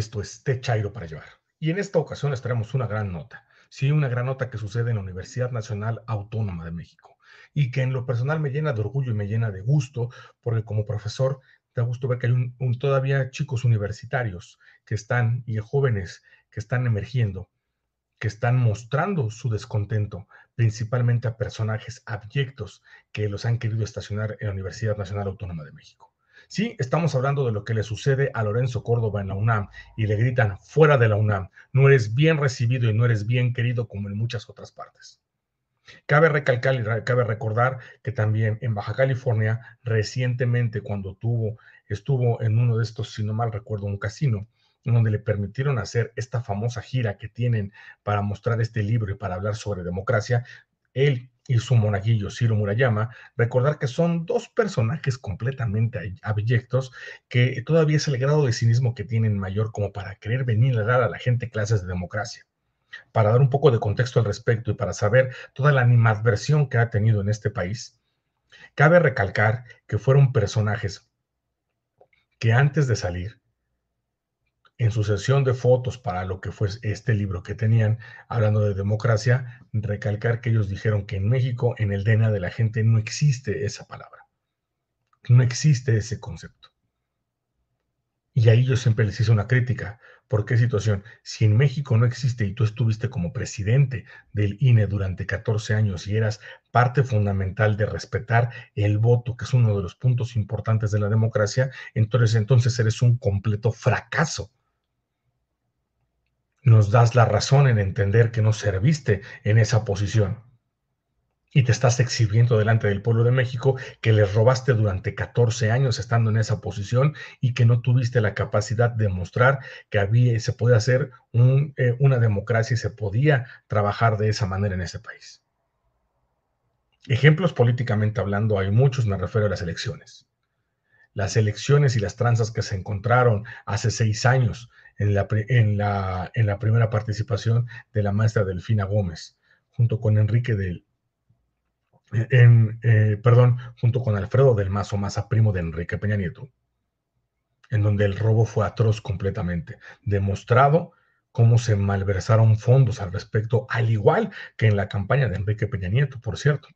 esto es Te Chairo para llevar. Y en esta ocasión les traemos una gran nota. Sí, una gran nota que sucede en la Universidad Nacional Autónoma de México y que en lo personal me llena de orgullo y me llena de gusto porque como profesor da gusto ver que hay un, todavía chicos universitarios que están y jóvenes que están emergiendo, que están mostrando su descontento, principalmente a personajes abyectos que los han querido estacionar en la Universidad Nacional Autónoma de México. Sí, estamos hablando de lo que le sucede a Lorenzo Córdoba en la UNAM y le gritan fuera de la UNAM, no eres bien recibido y no eres bien querido como en muchas otras partes. Cabe recalcar y cabe recordar que también en Baja California, recientemente cuando tuvo, estuvo en uno de estos, si no mal recuerdo, un casino, donde le permitieron hacer esta famosa gira que tienen para mostrar este libro y para hablar sobre democracia, él y su monaguillo Ciro Murayama, recordar que son dos personajes completamente abyectos que todavía es el grado de cinismo que tienen mayor como para querer venir a dar a la gente clases de democracia. Para dar un poco de contexto al respecto y para saber toda la animadversión que ha tenido en este país, cabe recalcar que fueron personajes que antes de salir en su sesión de fotos para lo que fue este libro que tenían, hablando de democracia, recalcar que ellos dijeron que en México, en el DNA de la gente, no existe esa palabra. No existe ese concepto. Y ahí yo siempre les hice una crítica. ¿Por qué situación? Si en México no existe y tú estuviste como presidente del INE durante 14 años y eras parte fundamental de respetar el voto, que es uno de los puntos importantes de la democracia, entonces, entonces eres un completo fracaso nos das la razón en entender que no serviste en esa posición. Y te estás exhibiendo delante del pueblo de México que les robaste durante 14 años estando en esa posición y que no tuviste la capacidad de mostrar que había, se puede hacer eh, una democracia y se podía trabajar de esa manera en ese país. Ejemplos políticamente hablando hay muchos, me refiero a las elecciones. Las elecciones y las tranzas que se encontraron hace seis años en la, primera participación de la maestra Delfina Gómez, junto con Enrique del, eh, perdón, junto con Alfredo del Mazo Maza, primo de Enrique Peña Nieto, en donde el robo fue atroz completamente, demostrado cómo se malversaron fondos al respecto, al igual que en la campaña de Enrique Peña Nieto, por cierto,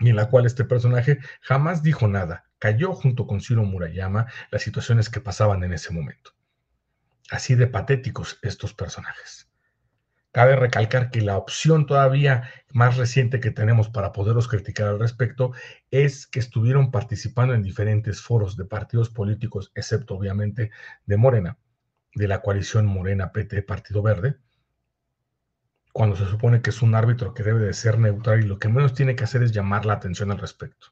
y en la cual este personaje jamás dijo nada, cayó junto con Ciro Murayama las situaciones que pasaban en ese momento así de patéticos estos personajes. Cabe recalcar que la opción todavía más reciente que tenemos para poderlos criticar al respecto es que estuvieron participando en diferentes foros de partidos políticos, excepto obviamente de Morena, de la coalición Morena PT Partido Verde, cuando se supone que es un árbitro que debe de ser neutral y lo que menos tiene que hacer es llamar la atención al respecto.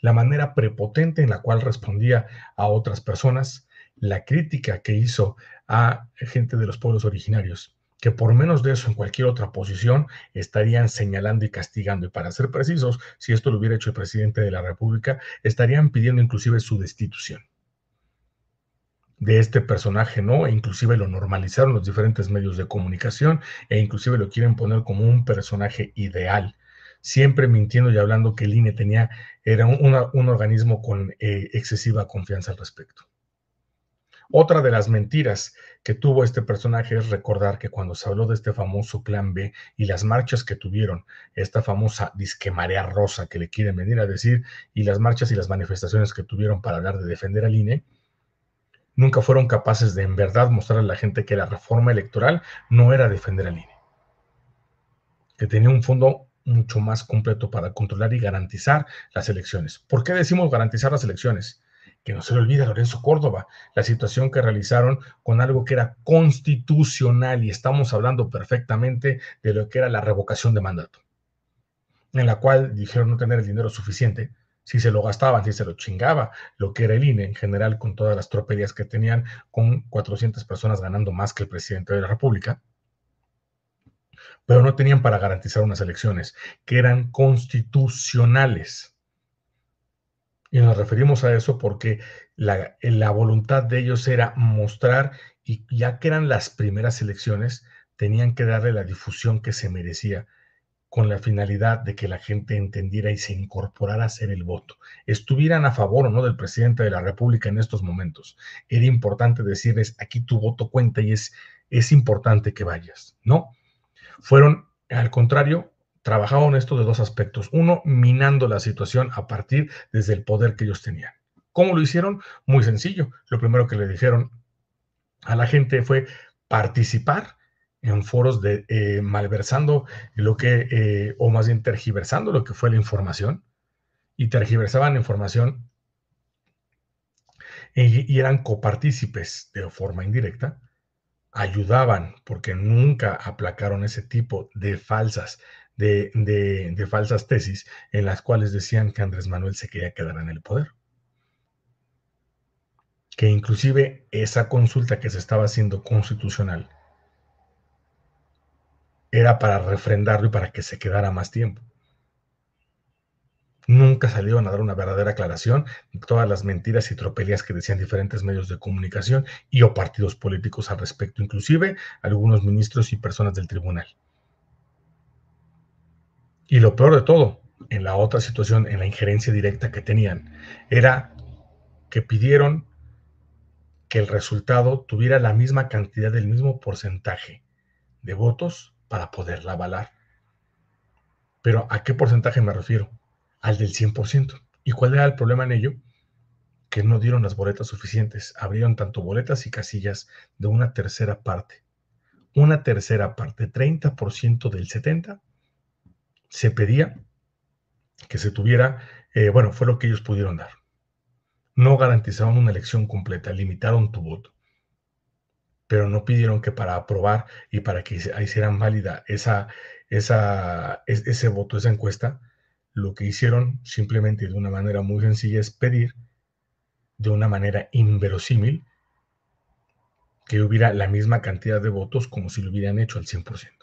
La manera prepotente en la cual respondía a otras personas, la crítica que hizo a gente de los pueblos originarios, que por menos de eso en cualquier otra posición estarían señalando y castigando. Y para ser precisos, si esto lo hubiera hecho el presidente de la República, estarían pidiendo inclusive su destitución de este personaje, ¿no? E inclusive lo normalizaron los diferentes medios de comunicación e inclusive lo quieren poner como un personaje ideal, siempre mintiendo y hablando que el INE tenía, era un, organismo con eh, excesiva confianza al respecto. Otra de las mentiras que tuvo este personaje es recordar que cuando se habló de este famoso Plan B y las marchas que tuvieron, esta famosa disque marea rosa que le quieren venir a decir, y las marchas y las manifestaciones que tuvieron para hablar de defender al INE, nunca fueron capaces de en verdad mostrar a la gente que la reforma electoral no era defender al INE, que tenía un fondo mucho más completo para controlar y garantizar las elecciones. ¿Por qué decimos garantizar las elecciones? Que no se le olvide a Lorenzo Córdoba, la situación que realizaron con algo que era constitucional y estamos hablando perfectamente de lo que era la revocación de mandato, en la cual dijeron no tener el dinero suficiente, si se lo gastaban, si se lo chingaba, lo que era el INE en general con todas las tropelías que tenían, con 400 personas ganando más que el presidente de la República, pero no tenían para garantizar unas elecciones que eran constitucionales y nos referimos a eso porque la, la, voluntad de ellos era mostrar, y ya que eran las primeras elecciones, tenían que darle la difusión que se merecía con la finalidad de que la gente entendiera y se incorporara a hacer el voto, estuvieran a favor o no del presidente de la República en estos momentos. Era importante decirles, aquí tu voto cuenta y es, es importante que vayas. No, fueron, al contrario, trabajaron esto de dos aspectos. Uno, minando la situación a partir desde el poder que ellos tenían. ¿Cómo lo hicieron? Muy sencillo. Lo primero que le dijeron a la gente fue participar en foros de eh, malversando lo que, eh, o más bien tergiversando lo que fue la información, y tergiversaban información y, eran copartícipes de forma indirecta, ayudaban, porque nunca aplacaron ese tipo de falsas, de, falsas tesis en las cuales decían que Andrés Manuel se quería quedar en el poder que inclusive esa consulta que se estaba haciendo constitucional era para refrendarlo y para que se quedara más tiempo. Nunca salieron a dar una verdadera aclaración de todas las mentiras y tropelías que decían diferentes medios de comunicación y o partidos políticos al respecto, inclusive algunos ministros y personas del tribunal. Y lo peor de todo, en la otra situación, en la injerencia directa que tenían, era que pidieron que el resultado tuviera la misma cantidad, del mismo porcentaje de votos para poderla avalar. Pero ¿a qué porcentaje me refiero? Al del 100%. ¿Y cuál era el problema en ello? Que no dieron las boletas suficientes. Abrieron tanto boletas y casillas de una tercera parte. Una tercera parte, 30% del 70%, se pedía que se tuviera, eh, bueno, fue lo que ellos pudieron dar. No garantizaron una elección completa, limitaron tu voto pero no pidieron que para aprobar y para que hicieran válida esa, esa, ese voto, esa encuesta, lo que hicieron simplemente de una manera muy sencilla es pedir de una manera inverosímil que hubiera la misma cantidad de votos como si lo hubieran hecho al 100%.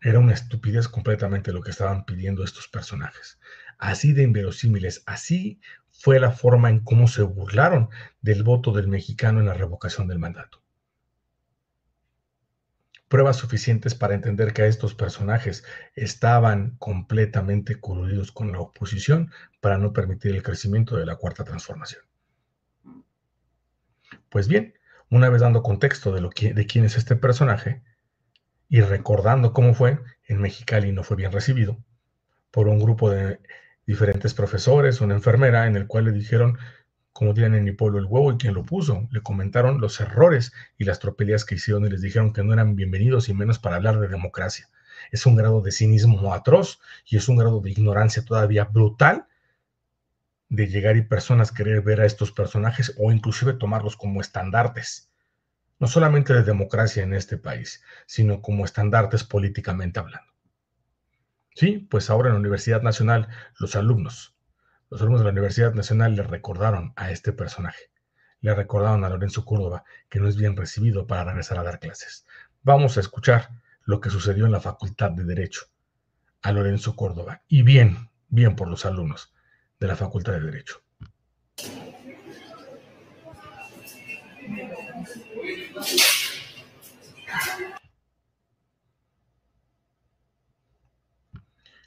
Era una estupidez completamente lo que estaban pidiendo estos personajes. Así de inverosímiles, así fue la forma en cómo se burlaron del voto del mexicano en la revocación del mandato. Pruebas suficientes para entender que estos personajes estaban completamente coludidos con la oposición para no permitir el crecimiento de la cuarta transformación. Pues bien, una vez dando contexto de, lo de quién es este personaje y recordando cómo fue, en Mexicali no fue bien recibido por un grupo de diferentes profesores, una enfermera, en el cual le dijeron, como tienen en mi pueblo el huevo y quien lo puso, le comentaron los errores y las tropelías que hicieron y les dijeron que no eran bienvenidos y menos para hablar de democracia. Es un grado de cinismo atroz y es un grado de ignorancia todavía brutal de llegar y personas querer ver a estos personajes o inclusive tomarlos como estandartes, no solamente de democracia en este país, sino como estandartes políticamente hablando. Sí, pues ahora en la Universidad Nacional los alumnos, los alumnos de la Universidad Nacional le recordaron a este personaje, le recordaron a Lorenzo Córdoba que no es bien recibido para regresar a dar clases. Vamos a escuchar lo que sucedió en la Facultad de Derecho a Lorenzo Córdoba. Y bien, bien por los alumnos de la Facultad de Derecho.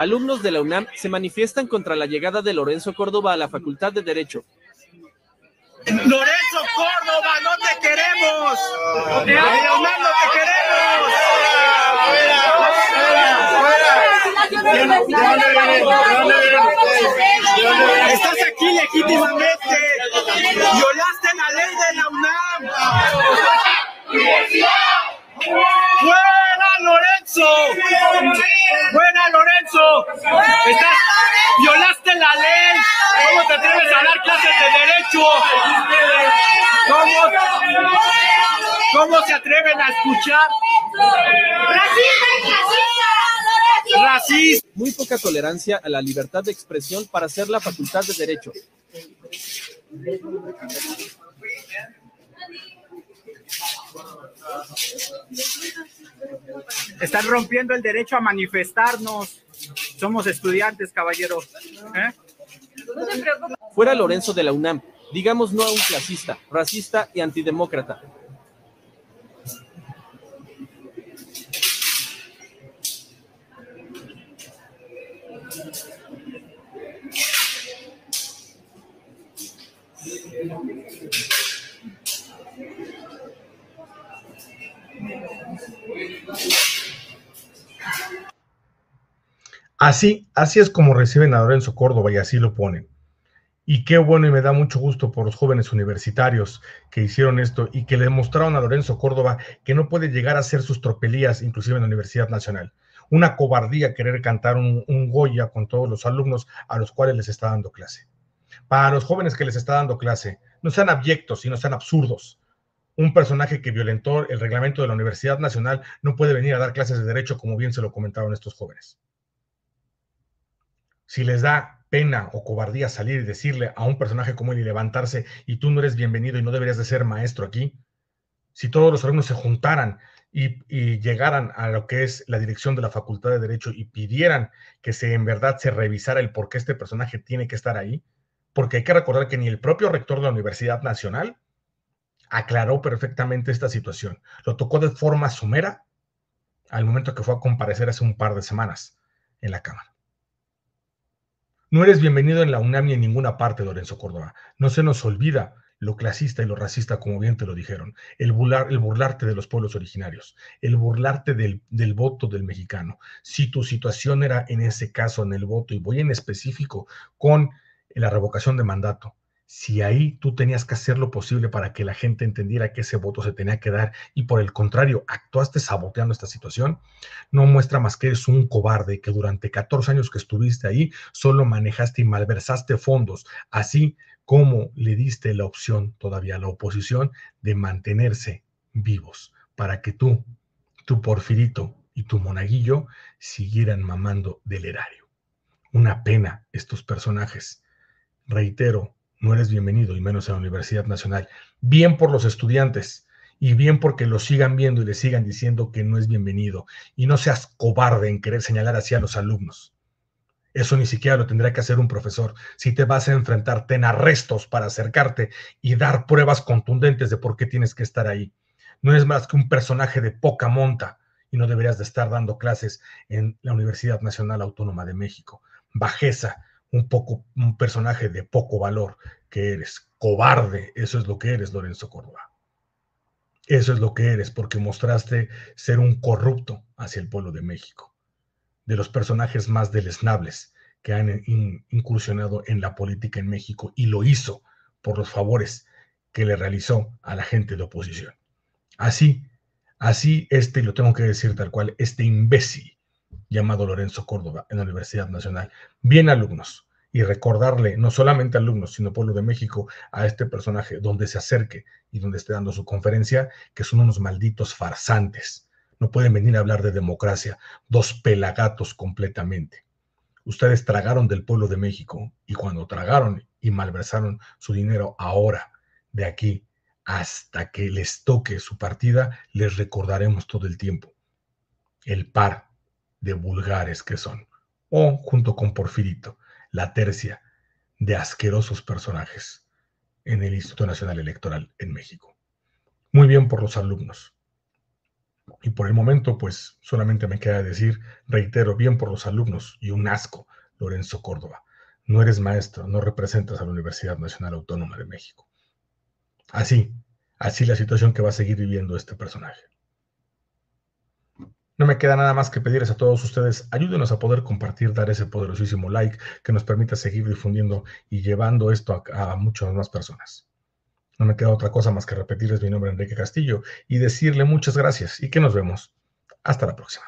Alumnos de la UNAM se manifiestan contra la llegada de Lorenzo Córdoba a la Facultad de Derecho. Lorenzo Córdoba, no te queremos. En la UNAM no te queremos. Estás aquí legítimamente. ¿Cómo te atreves a dar clases de derecho? ¿Cómo, cómo se atreven a escuchar? Racista. Muy poca tolerancia a la libertad de expresión para hacer la facultad de derecho. Están rompiendo el derecho a manifestarnos. Somos estudiantes, caballero. ¿Eh? Fuera Lorenzo de la UNAM, digamos no a un clasista, racista y antidemócrata. Así, así es como reciben a Lorenzo Córdoba y así lo ponen. Y qué bueno y me da mucho gusto por los jóvenes universitarios que hicieron esto y que le mostraron a Lorenzo Córdoba que no puede llegar a hacer sus tropelías, inclusive en la Universidad Nacional. Una cobardía querer cantar un, un Goya con todos los alumnos a los cuales les está dando clase. Para los jóvenes que les está dando clase, no sean abyectos y no sean absurdos. Un personaje que violentó el reglamento de la Universidad Nacional no puede venir a dar clases de derecho, como bien se lo comentaron estos jóvenes. Si les da pena o cobardía salir y decirle a un personaje como él y levantarse y tú no eres bienvenido y no deberías de ser maestro aquí, si todos los alumnos se juntaran y, llegaran a lo que es la dirección de la Facultad de Derecho y pidieran que se en verdad se revisara el por qué este personaje tiene que estar ahí, porque hay que recordar que ni el propio rector de la Universidad Nacional aclaró perfectamente esta situación. Lo tocó de forma sumera al momento que fue a comparecer hace un par de semanas en la Cámara. No eres bienvenido en la UNAM ni en ninguna parte, Lorenzo Córdoba. No se nos olvida lo clasista y lo racista, como bien te lo dijeron, el, burlar, el burlarte de los pueblos originarios, el burlarte del, del, voto del mexicano. Si tu situación era en ese caso en el voto, y voy en específico con la revocación de mandato, si ahí tú tenías que hacer lo posible para que la gente entendiera que ese voto se tenía que dar y por el contrario actuaste saboteando esta situación, no muestra más que eres un cobarde que durante 14 años que estuviste ahí solo manejaste y malversaste fondos, así como le diste la opción todavía a la oposición de mantenerse vivos para que tú, tu porfirito y tu monaguillo siguieran mamando del erario. Una pena estos personajes. Reitero, no eres bienvenido, y menos en la Universidad Nacional. Bien por los estudiantes y bien porque lo sigan viendo y le sigan diciendo que no es bienvenido. Y no seas cobarde en querer señalar así a los alumnos. Eso ni siquiera lo tendrá que hacer un profesor. Si te vas a enfrentar, ten arrestos para acercarte y dar pruebas contundentes de por qué tienes que estar ahí. No es más que un personaje de poca monta y no deberías de estar dando clases en la Universidad Nacional Autónoma de México. Bajeza, un poco un personaje de poco valor que eres, cobarde, eso es lo que eres, Lorenzo Córdoba. Eso es lo que eres, porque mostraste ser un corrupto hacia el pueblo de México, de los personajes más deleznables que han incursionado en la política en México y lo hizo por los favores que le realizó a la gente de oposición. Así, así este, lo tengo que decir tal cual, este imbécil llamado Lorenzo Córdoba en la Universidad Nacional. Bien alumnos, y recordarle, no solamente alumnos, sino pueblo de México, a este personaje donde se acerque y donde esté dando su conferencia, que son unos malditos farsantes. No pueden venir a hablar de democracia, dos pelagatos completamente. Ustedes tragaron del pueblo de México y cuando tragaron y malversaron su dinero ahora, de aquí hasta que les toque su partida, les recordaremos todo el tiempo el par de vulgares que son. O junto con Porfirito, la tercia de asquerosos personajes en el Instituto Nacional Electoral en México. Muy bien por los alumnos. Y por el momento, pues solamente me queda decir, reitero, bien por los alumnos y un asco, Lorenzo Córdoba. No eres maestro, no representas a la Universidad Nacional Autónoma de México. Así, así la situación que va a seguir viviendo este personaje. No me queda nada más que pedirles a todos ustedes, ayúdenos a poder compartir, dar ese poderosísimo like que nos permita seguir difundiendo y llevando esto a, muchas más personas. No me queda otra cosa más que repetirles mi nombre, Enrique Castillo, y decirle muchas gracias y que nos vemos. Hasta la próxima.